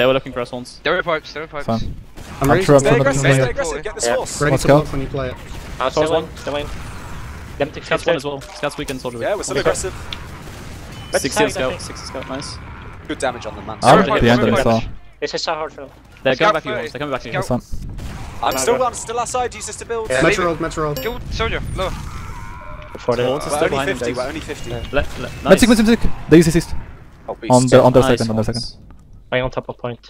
They were looking for us once. There are pipes, there are pipes. Fine. I'm I'm ready. sure I'm Stay gonna stay aggressive, get this Yeah. horse. Ready Let's to go. when you play it. Uh, Soldier's still one. in, still in. Them take Scouts Scouts one as well. Scouts weak and soldier weak. Yeah, we're still aggressive. Let's 60 scout, I think. 60 scout, nice. Good damage on them, man. I'm Sorry, behind sorry, them, sorry. so This is so hard for them. They're Scout coming back to you first. They're coming back to you. Scout. that's fine. I'm still. I'm still outside, use this to build. Yeah. Metro rolled, Metro rolled. Kill soldier, low. Before they... Hordes We're still only behind 50, we're only 50. Yeah. Let, let, Magic, magic, magic. The easy assist. Oh. On the on the second, on the second. I on top of point.